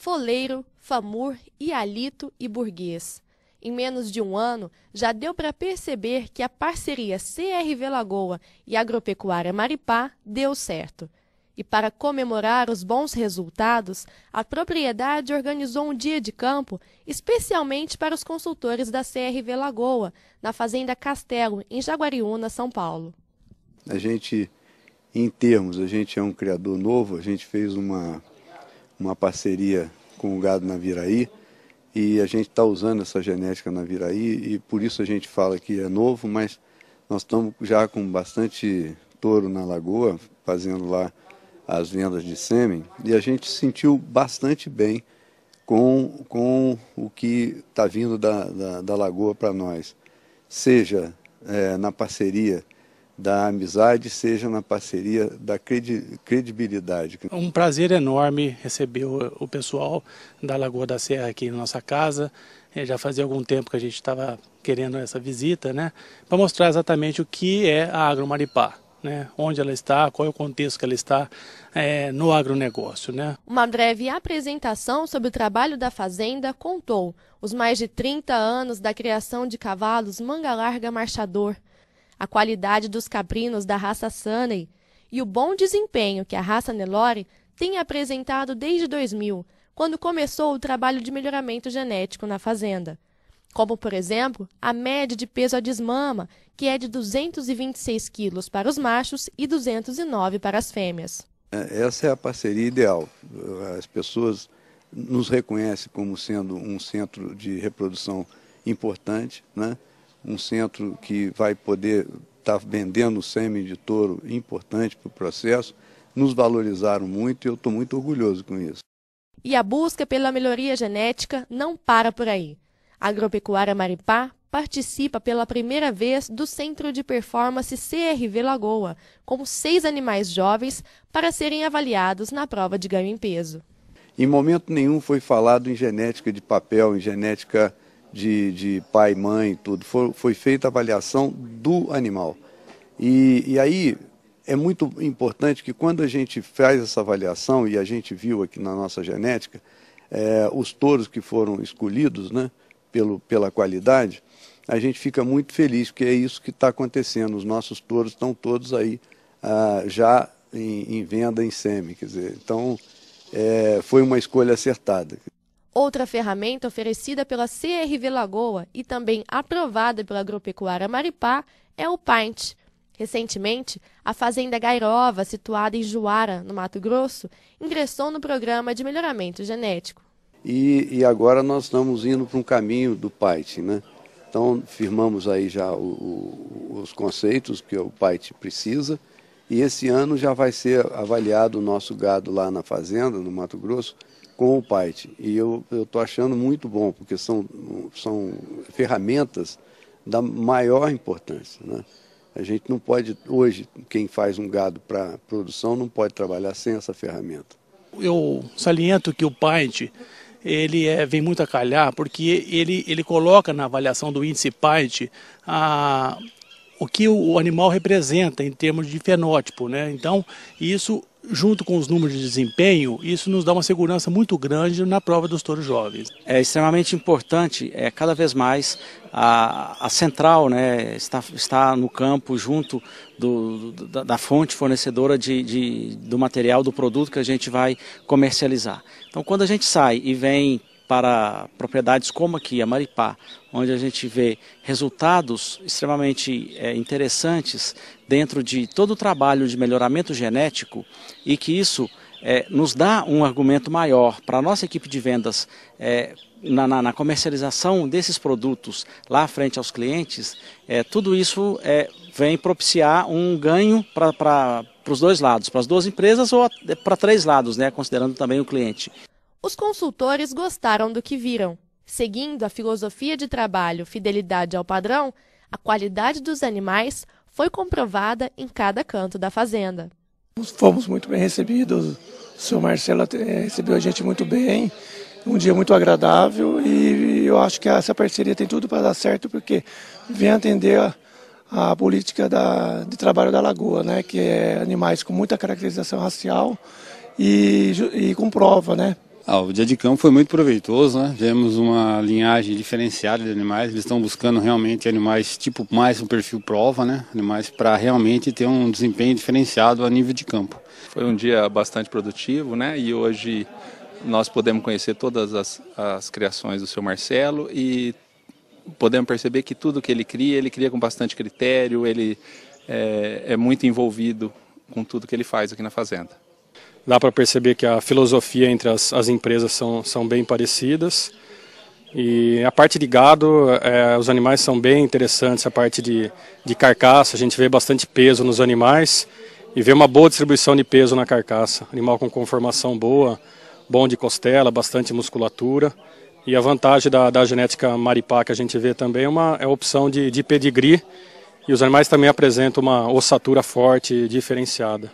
Foleiro, Famur, Ialito e Burguês. Em menos de um ano, já deu para perceber que a parceria CRV Lagoa e Agropecuária Maripá deu certo. E para comemorar os bons resultados, a propriedade organizou um dia de campo especialmente para os consultores da CRV Lagoa, na Fazenda Castelo, em Jaguariúna, São Paulo. A gente, em termos, a gente é um criador novo, a gente fez uma, uma parceria com o gado na Viraí e a gente está usando essa genética na Viraí e por isso a gente fala que é novo, mas nós estamos já com bastante touro na lagoa, fazendo lá as vendas de sêmen, e a gente se sentiu bastante bem com, com o que está vindo da, da, da lagoa para nós, seja é, na parceria da amizade, seja na parceria da credibilidade. Um prazer enorme receber o, o pessoal da Lagoa da Serra aqui na nossa casa. É, já fazia algum tempo que a gente estava querendo essa visita, né, para mostrar exatamente o que é a Agromaripá né, onde ela está, qual é o contexto que ela está é, no agronegócio. Né. Uma breve apresentação sobre o trabalho da fazenda contou os mais de 30 anos da criação de cavalos manga larga marchador, a qualidade dos caprinos da raça Sunny e o bom desempenho que a raça Nelore tem apresentado desde 2000, quando começou o trabalho de melhoramento genético na fazenda como, por exemplo, a média de peso à desmama, que é de 226 quilos para os machos e 209 para as fêmeas. É, essa é a parceria ideal. As pessoas nos reconhecem como sendo um centro de reprodução importante, né? Um centro que vai poder estar tá vendendo sêmen de touro importante para o processo. Nos valorizaram muito e eu estou muito orgulhoso com isso. E a busca pela melhoria genética não para por aí. A Agropecuária Maripá participa pela primeira vez do Centro de Performance CRV Lagoa, com seis animais jovens para serem avaliados na prova de ganho em peso. Em momento nenhum foi falado em genética de papel, em genética de, de pai, mãe, tudo. Foi, foi feita a avaliação do animal. E, e aí é muito importante que quando a gente faz essa avaliação, e a gente viu aqui na nossa genética, é, os touros que foram escolhidos, né? pelo, pela qualidade, a gente fica muito feliz, porque é isso que está acontecendo. Os nossos touros estão todos aí ah, já em, em, venda em semi. Quer dizer, então, é, foi uma escolha acertada. Outra ferramenta oferecida pela CRV Lagoa e também aprovada pela Agropecuária Maripá é o Paint. Recentemente, a Fazenda Gairova, situada em Juara, no Mato Grosso, ingressou no programa de melhoramento genético. E, e agora nós estamos indo para um caminho do PAIT, né? Então, firmamos aí já o, o, os conceitos que o PAIT precisa, e esse ano já vai ser avaliado o nosso gado lá na fazenda, no Mato Grosso, com o PAIT. E eu estou achando muito bom, porque são, são ferramentas da maior importância. Né? A gente não pode, hoje, quem faz um gado para produção não pode trabalhar sem essa ferramenta. Eu saliento que o PAIT ele é, vem muito a calhar, porque ele, ele coloca na avaliação do índice PAIT a, o que o animal representa em termos de fenótipo. Né? Então, isso junto com os números de desempenho, isso nos dá uma segurança muito grande na prova dos touros jovens. É extremamente importante, é cada vez mais a, a central né, está, está no campo junto do, da, da, fonte fornecedora de, de, do material, do produto que a gente vai comercializar. Então quando a gente sai e vem para propriedades como aqui, a Maripá, onde a gente vê resultados extremamente é, interessantes dentro de todo o trabalho de melhoramento genético e que isso é, nos dá um argumento maior para a nossa equipe de vendas é, na, na, na, comercialização desses produtos lá frente aos clientes, é, tudo isso é, vem propiciar um ganho para os dois lados, para as duas empresas ou para três lados, né, considerando também o cliente. Os consultores gostaram do que viram. Seguindo a filosofia de trabalho fidelidade ao padrão, a qualidade dos animais foi comprovada em cada canto da fazenda. Fomos muito bem recebidos, o senhor Marcelo recebeu a gente muito bem, um dia muito agradável e eu acho que essa parceria tem tudo para dar certo porque vem atender a, a política da, de trabalho da Lagoa, né, que é animais com muita caracterização racial e, e com prova, né, Ah, o dia de campo foi muito proveitoso, né? Vemos uma linhagem diferenciada de animais. Eles estão buscando realmente animais tipo mais um perfil prova, né? Animais para realmente ter um desempenho diferenciado a nível de campo. Foi um dia bastante produtivo, né? E hoje nós podemos conhecer todas as, as criações do seu Marcelo e podemos perceber que tudo que ele cria, ele cria com bastante critério, ele é, é muito envolvido com tudo que ele faz aqui na fazenda dá para perceber que a filosofia entre as, as empresas são, são bem parecidas. E a parte de gado, é, os animais são bem interessantes, a parte de, de carcaça, a gente vê bastante peso nos animais e vê uma boa distribuição de peso na carcaça. Animal com conformação boa, bom de costela, bastante musculatura. E a vantagem da, da genética maripá que a gente vê também é, uma, é a opção de, de pedigree, e os animais também apresentam uma ossatura forte e diferenciada.